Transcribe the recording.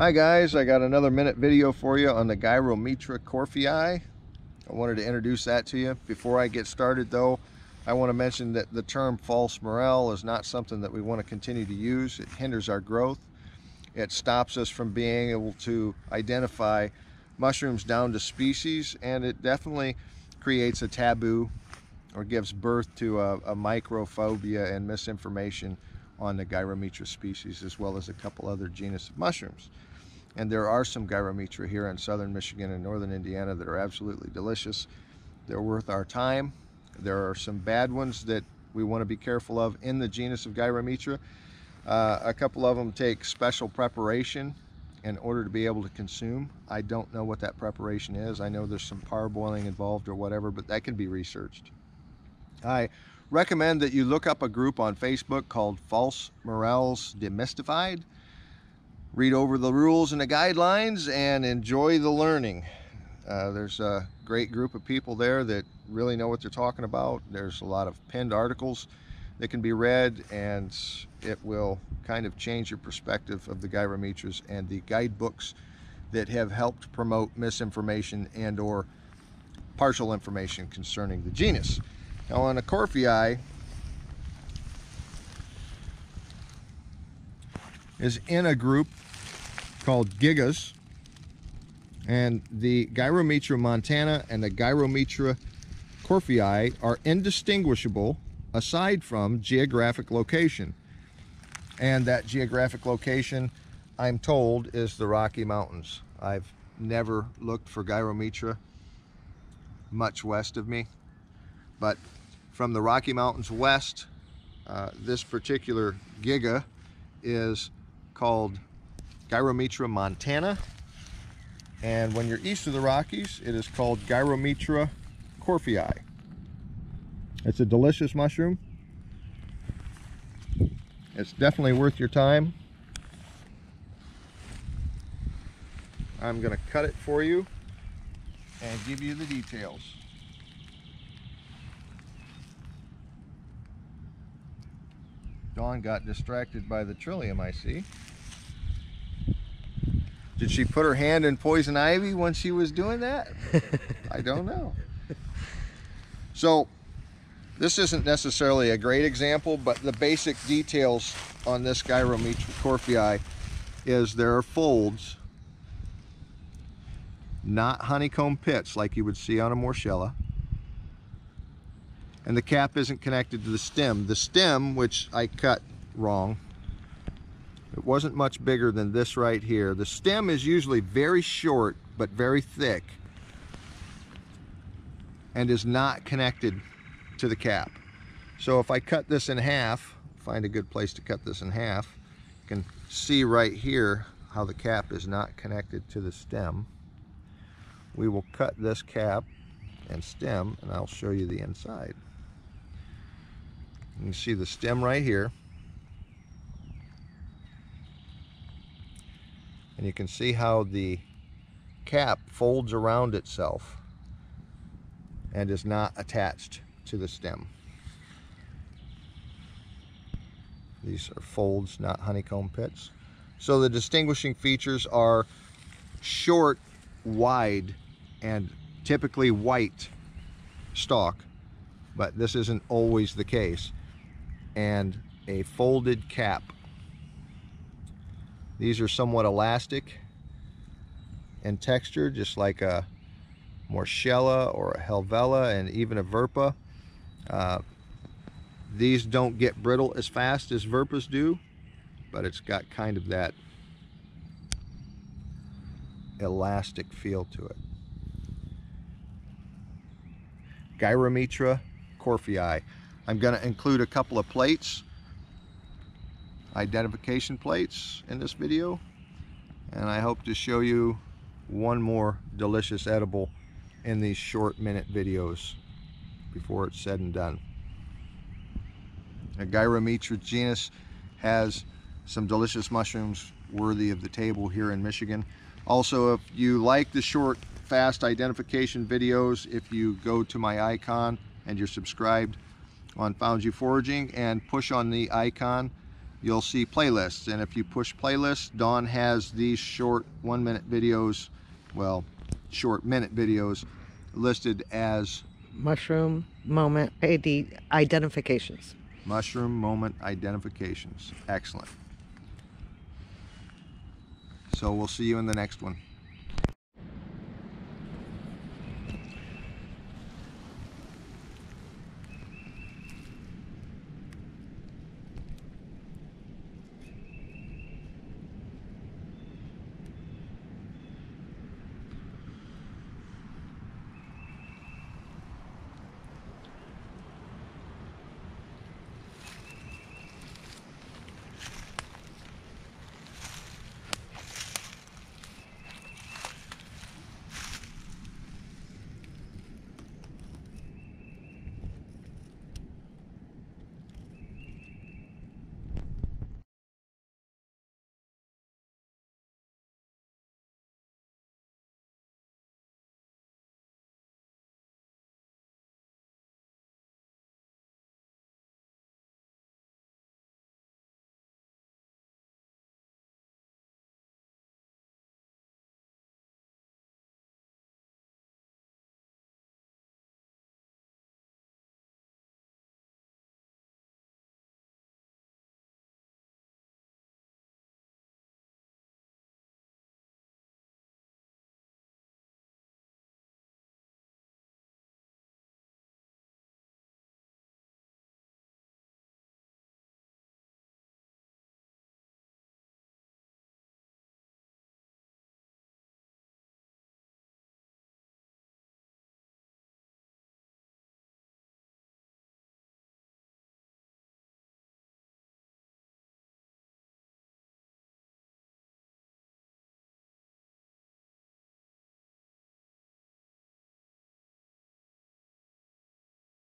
Hi guys, I got another minute video for you on the Gyromitra korfii. I wanted to introduce that to you. Before I get started though, I want to mention that the term false morel is not something that we want to continue to use. It hinders our growth. It stops us from being able to identify mushrooms down to species and it definitely creates a taboo or gives birth to a, a mycophobia and misinformation on the Gyromitra species as well as a couple other genus of mushrooms. And there are some Gyromitra here in southern Michigan and northern Indiana that are absolutely delicious. They're worth our time. There are some bad ones that we want to be careful of in the genus of Gyromitra. Uh, a couple of them take special preparation in order to be able to consume. I don't know what that preparation is. I know there's some parboiling involved or whatever, but that can be researched. I recommend that you look up a group on Facebook called False Morels Demystified read over the rules and the guidelines and enjoy the learning. Uh, there's a great group of people there that really know what they're talking about. There's a lot of pinned articles that can be read and it will kind of change your perspective of the Gyromitras and the guidebooks that have helped promote misinformation and or partial information concerning the genus. Now on a Korfii, is in a group called Gigas. And the Gyromitra montana and the Gyromitra korfii are indistinguishable aside from geographic location. And that geographic location, I'm told, is the Rocky Mountains. I've never looked for Gyromitra much west of me. But from the Rocky Mountains west, uh, this particular giga is called Gyromitra montana. And when you're east of the Rockies, it is called Gyromitra korfii. It's a delicious mushroom. It's definitely worth your time. I'm going to cut it for you and give you the details. Dawn got distracted by the trillium, I see. Did she put her hand in poison ivy when she was doing that? I don't know. So this isn't necessarily a great example, but the basic details on this Gyromitra korfii is there are folds, not honeycomb pits like you would see on a Morchella. And the cap isn't connected to the stem. The stem, which I cut wrong, it wasn't much bigger than this right here. The stem is usually very short, but very thick and is not connected to the cap. So if I cut this in half, find a good place to cut this in half, you can see right here how the cap is not connected to the stem. We will cut this cap and stem and I'll show you the inside. You can see the stem right here. and you can see how the cap folds around itself and is not attached to the stem. These are folds, not honeycomb pits. So the distinguishing features are short, wide, and typically white stalk, but this isn't always the case, and a folded cap these are somewhat elastic and texture, just like a Morchella or a Helvella and even a Verpa. Uh, these don't get brittle as fast as Verpas do, but it's got kind of that elastic feel to it. Gyromitra korfii. I'm going to include a couple of plates identification plates in this video and I hope to show you one more delicious edible in these short minute videos before it's said and done. A Gyromitra genus has some delicious mushrooms worthy of the table here in Michigan. Also, if you like the short, fast identification videos, if you go to my icon and you're subscribed on Found You Foraging and push on the icon, you'll see playlists. And if you push playlists, Dawn has these short one minute videos, well, short minute videos listed as Mushroom moment ID identifications. mushroom moment identifications. Excellent. So we'll see you in the next one.